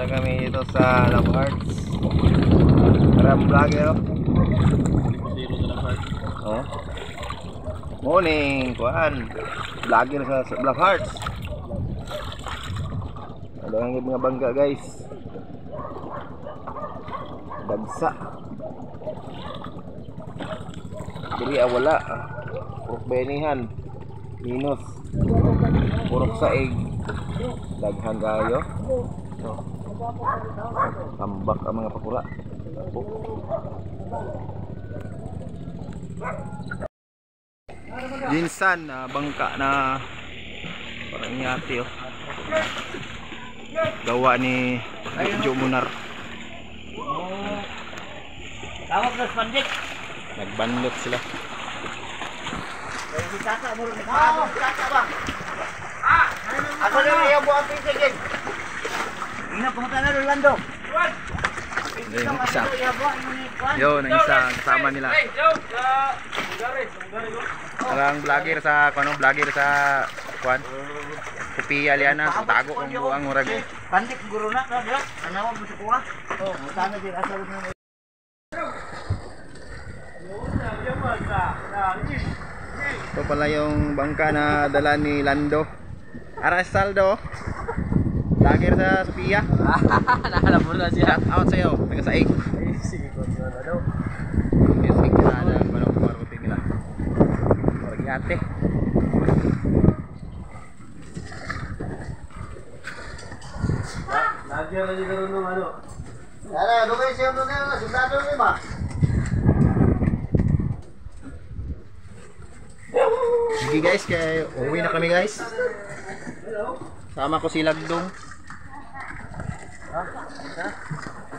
Punta kami dito sa Love Hearts. Ram vlogger oh. Oh. Morning, kuan. Vlogger sa, sa Black Hearts. Ada mga bangga guys. Dagsa. Diri ah, wala. Purok benihan. Minus. Purok saig. Daghan kayo. So, tambak ang mga pakura. Minsan na bangka na parang yati oh. Gawa ni Joe Munar. Tawag na spandik. Nagbanlot sila. Si Tata mo rin. Ah, si Tata ba? Ah! Ako na yung buwan pisig eh. Ina, pumunta na Rolando. Ayun, yung isa. Yun, ang isa kasama nila. Parang vlogger sa ano, vlogger sa kwan. Kupia liana sa tago kung buang murag. Pandik guru na. Ano mo sa kuha? Oh, muta na din asal mo. Ito pala yung bangka na dala ni Lando. Arasaldo. Vlogger sa Sophia. Nakalap mo na siya. Shout out sa'yo. Taga saig. Sige ko na daw. Music na na manong kumaruting nila. Marag yate. Lagyan na dito ng ano. Ara, ano kayo siya doon na sundalo ni ba? Sige guys, kaya uwi na kami guys. Sama ko si Lagdong. Tá? Tá?